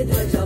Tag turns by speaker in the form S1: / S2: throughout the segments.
S1: Hey,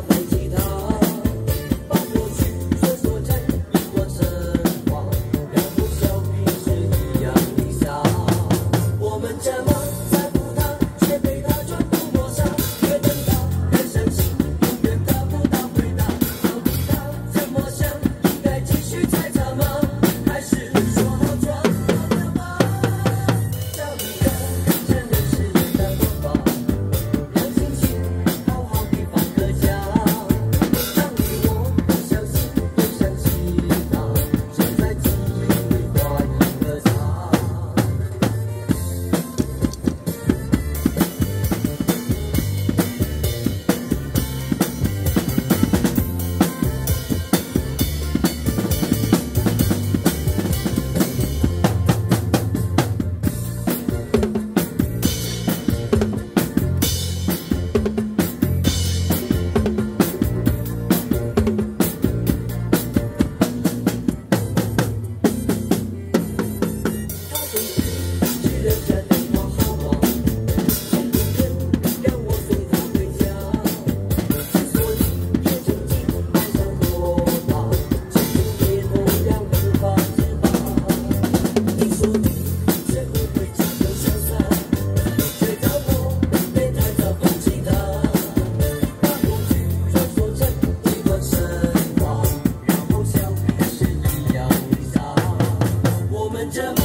S1: Jama.